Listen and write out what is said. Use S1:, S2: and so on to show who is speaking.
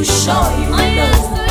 S1: to show you love.